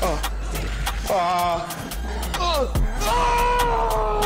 어. 아, 어. 아, 아, 아!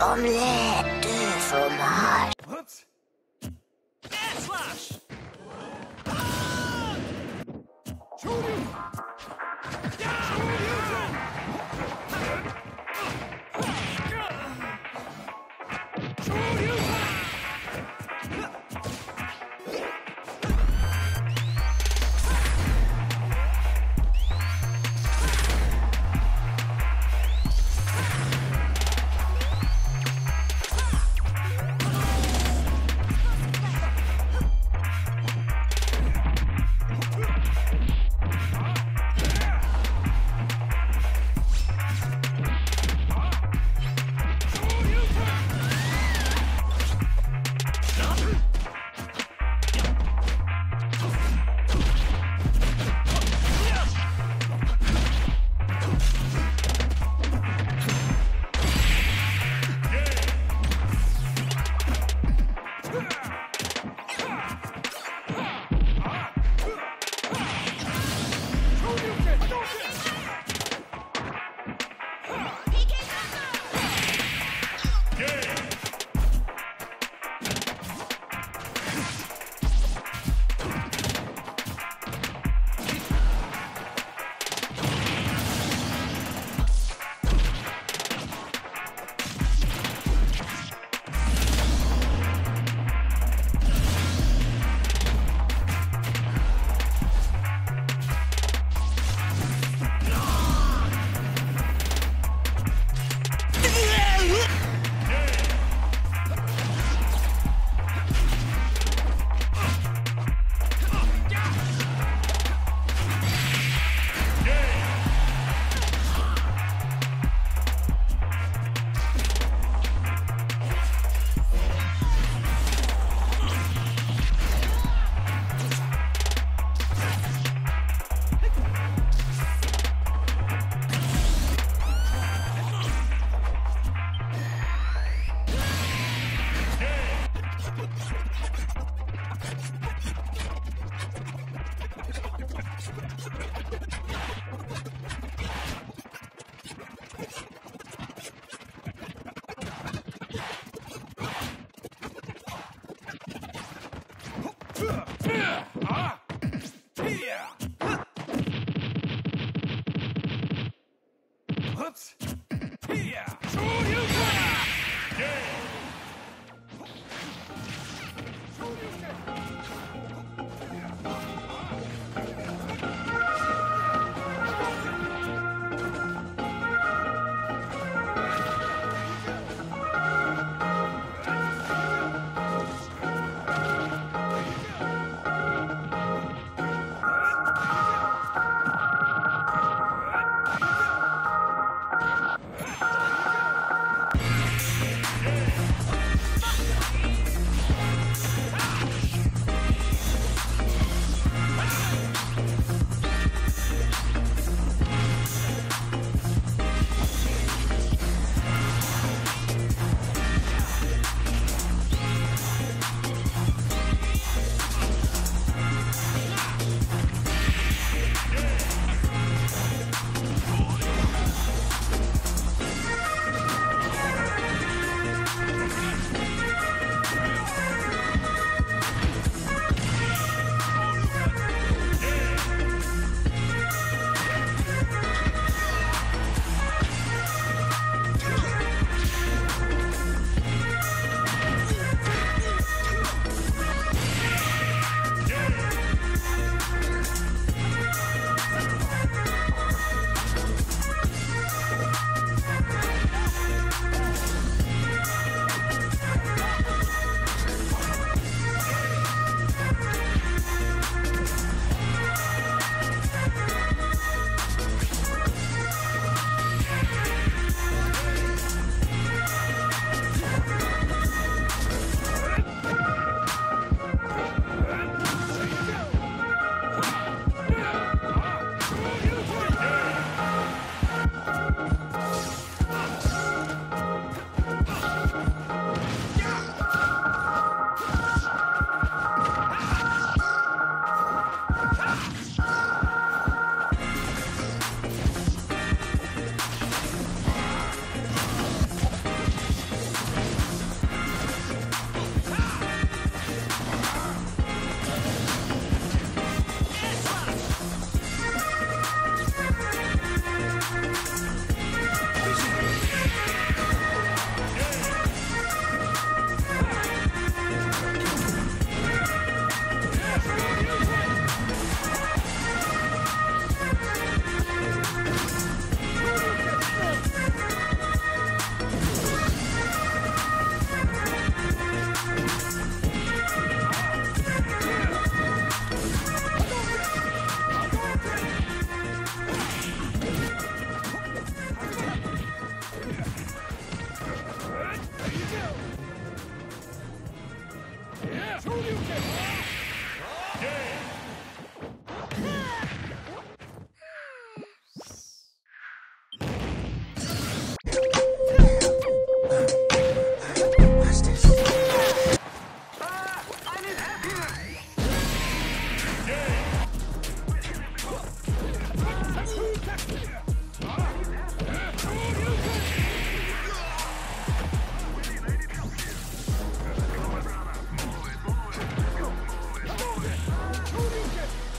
Omelette de fromage. Air slash! Hups! Here! Show you!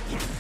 Yeah.